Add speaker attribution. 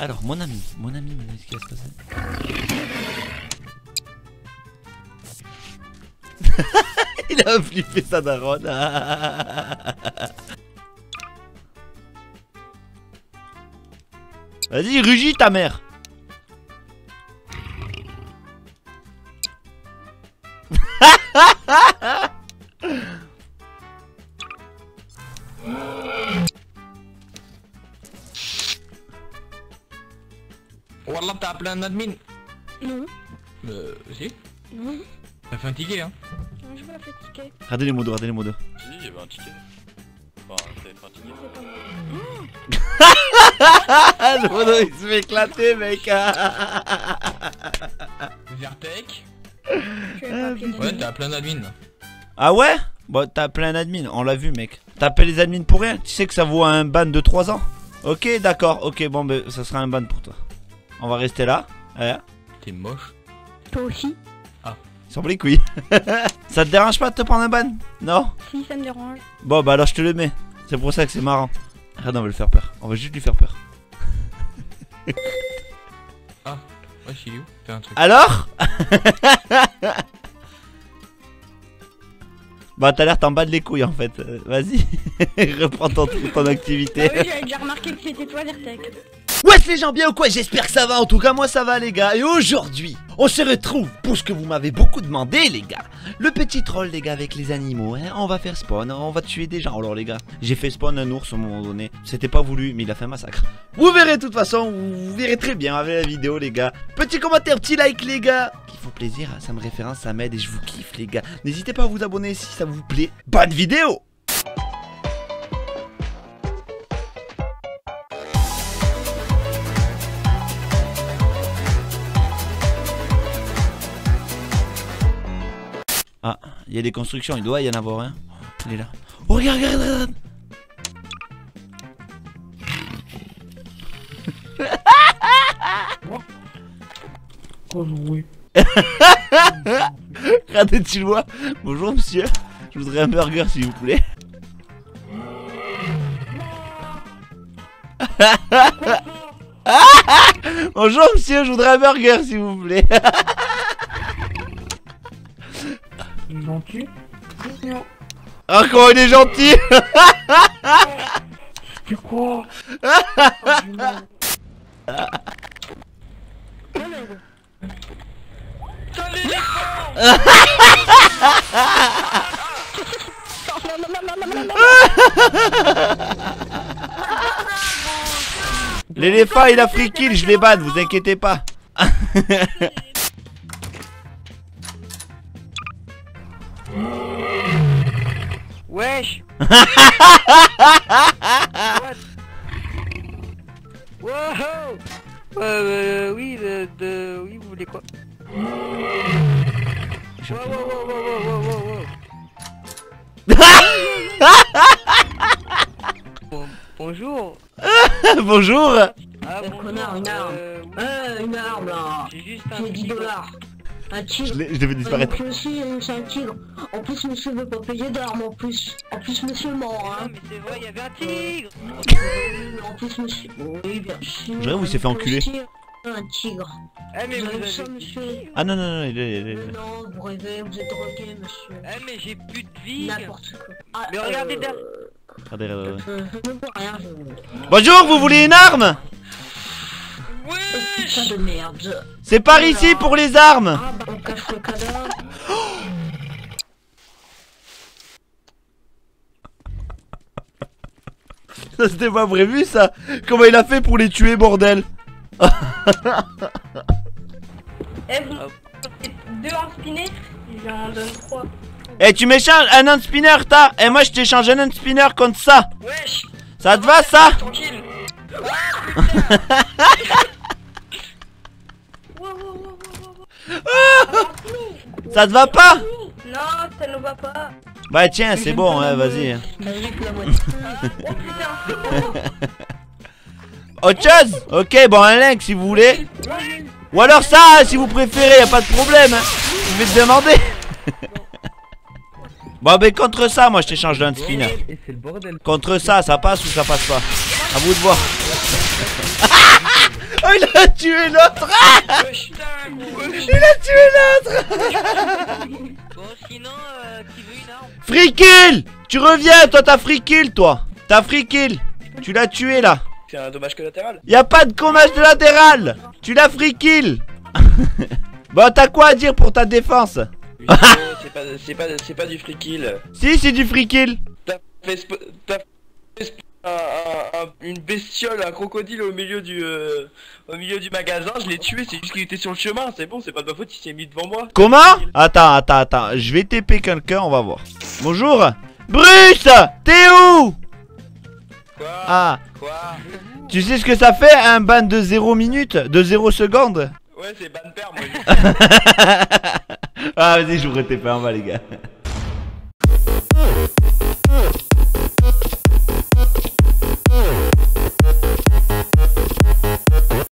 Speaker 1: Alors, mon ami, mon ami, mon ami, ce qui va se passer Il a flippé sa daronne. Vas-y, rugis ta mère.
Speaker 2: Appelé un admin
Speaker 3: Non,
Speaker 2: Euh, si.
Speaker 3: non,
Speaker 2: T'as fait un ticket, hein
Speaker 3: non, je me fais ticket.
Speaker 1: Regardez les mots regardez les mots.
Speaker 4: Si, il y avait un ticket. Enfin, t'avais pas un ticket.
Speaker 1: Ah, le modo il se fait éclater, mec.
Speaker 2: Vertec
Speaker 3: pas appeler
Speaker 2: Ouais, t'as appelé un admin.
Speaker 1: Ah ouais? Bon, t'as plein d'admins, on l'a vu, mec. T'appelles les admins pour rien Tu sais que ça vaut un ban de 3 ans Ok, d'accord, ok, bon, ben, ça sera un ban pour toi. On va rester là. Ouais.
Speaker 2: T'es moche.
Speaker 3: Toi aussi
Speaker 1: Il s'en bat les couilles. ça te dérange pas de te prendre un ban? Non?
Speaker 3: Si, ça me dérange.
Speaker 1: Bon, bah alors je te le mets. C'est pour ça que c'est marrant. Regarde, on va le faire peur. On va juste lui faire peur.
Speaker 2: Ouais, où un truc.
Speaker 1: Alors Bah, t'as l'air t'en bats de les couilles en fait. Euh, Vas-y, reprends ton, ton
Speaker 3: Ah
Speaker 1: activité.
Speaker 3: oui, j'avais déjà remarqué que c'était toi, Vertec.
Speaker 1: Ouais les gens bien ou quoi J'espère que ça va, en tout cas moi ça va les gars. Et aujourd'hui, on se retrouve pour ce que vous m'avez beaucoup demandé les gars. Le petit troll les gars avec les animaux, hein. On va faire spawn, on va tuer des gens Alors les gars, j'ai fait spawn un ours un moment donné. C'était pas voulu mais il a fait un massacre. Vous verrez de toute façon, vous verrez très bien avec la vidéo les gars. Petit commentaire, petit like les gars. Qui font plaisir, hein, ça me référence, ça m'aide et je vous kiffe les gars. N'hésitez pas à vous abonner si ça vous plaît. Bonne vidéo Ah, il y a des constructions, il doit y en avoir un. Il est là. Oh, regarde, regarde, regarde
Speaker 2: Oh oui.
Speaker 1: Regardez, tu le vois. Bonjour monsieur, je voudrais un burger s'il vous plaît. Bonjour monsieur, je voudrais un burger s'il vous plaît. Ah comment il est gentil
Speaker 2: C'est quoi.
Speaker 1: L'éléphant il a free kill, je les banne, vous inquiétez pas.
Speaker 5: Wesh. What? Wow Euh, oui, de, de... Oui, vous voulez quoi? Wow, wow, wow, wow, wow, wow, wow, wow. Bon- bonjour.
Speaker 1: Bonjour.
Speaker 5: Ah, bonjour,
Speaker 6: connard, une arme.
Speaker 5: euh, oui,
Speaker 6: Euh, une arme là.
Speaker 5: J'ai juste un
Speaker 6: C'est 10
Speaker 5: petit-
Speaker 6: dollars Un
Speaker 1: Je
Speaker 6: tigre
Speaker 1: je disparaître.
Speaker 6: Moi aussi, euh, c'est un tigre. En plus, monsieur veut pas payer d'armes en plus. En plus, monsieur ment,
Speaker 5: Ah,
Speaker 6: hein.
Speaker 5: mais c'est vrai, il y avait un tigre
Speaker 6: en plus, monsieur. Oui, bien sûr.
Speaker 1: Je dirais, vous s'est fait enculer.
Speaker 6: Un tigre.
Speaker 5: Eh, mais
Speaker 6: Vous
Speaker 5: vous
Speaker 6: avez
Speaker 5: avez...
Speaker 6: ça, monsieur
Speaker 1: Ah non, non, non, il est. il est-
Speaker 6: Mais non, vous rêvez, vous êtes drogué, monsieur.
Speaker 5: Eh, mais j'ai plus de vie
Speaker 6: N'importe quoi. Ah,
Speaker 5: Mais regardez
Speaker 6: euh,
Speaker 5: derrière.
Speaker 1: Regardez, regardez, regardez.
Speaker 6: euh, Je rien, je...
Speaker 1: Bonjour, vous voulez une arme?
Speaker 6: Putain de merde.
Speaker 1: C'est par ici pour les armes.
Speaker 6: Ah, bah, on cache le cadavre.
Speaker 1: Ça c'était pas prévu ça. Comment il a fait pour les tuer bordel?
Speaker 3: Eh, vous deux en spinner? J'en donne trois.
Speaker 1: Eh tu m'échanges un hand spinner t'as Et moi je t'échange un hand spinner contre ça.
Speaker 5: Wesh.
Speaker 1: Ça te va ça?
Speaker 5: Tranquille.
Speaker 3: Wow, wow, wow, wow, wow.
Speaker 1: Ça te va pas?
Speaker 3: Non, ça ne va pas.
Speaker 1: Bah tiens c'est bon hein, vas-y.
Speaker 3: Oh.
Speaker 1: Autre chose? Ok bon un link si vous voulez Ou alors ça hein, si vous préférez y a pas de problème hein. Je vais te demander Bon ben contre ça moi je t'échange d'un spinner. Contre ça ça passe ou ça passe pas? À vous de voir Oh, il a tué l'autre. Il a tué l'autre.
Speaker 5: Bon, sinon, euh, qui veut une arme?
Speaker 1: Free kill Tu reviens, toi, t'as free kill, toi. T'as free kill Tu l'as tué, là.
Speaker 4: C'est un dommage collatéral.
Speaker 1: Y a pas de commage de latéral. Tu l'as free kill Bon, t'as quoi à dire pour ta défense?
Speaker 4: C'est pas, c'est pas, c'est pas du free kill.
Speaker 1: Si, c'est du free kill
Speaker 4: T'as fait, sp- t'as fait sp- un- un- un- une bestiole, un crocodile au milieu du, euh, au milieu du magasin. Je l'ai tué. C'est juste qu'il était sur le chemin. C'est bon, c'est pas de ma faute. Il s'est mis devant moi.
Speaker 1: Comment? Attends, attends, attends. Je vais TP quelqu'un, on va voir. Bonjour Bruce T'es où?
Speaker 4: Quoi?
Speaker 1: Ah,
Speaker 4: Quoi?
Speaker 1: Tu sais ce que ça fait un ban de 0 minutes De 0 secondes
Speaker 4: Ouais, c'est ban père, moi.
Speaker 1: Ah, vas-y, je vous TP en bas, les gars.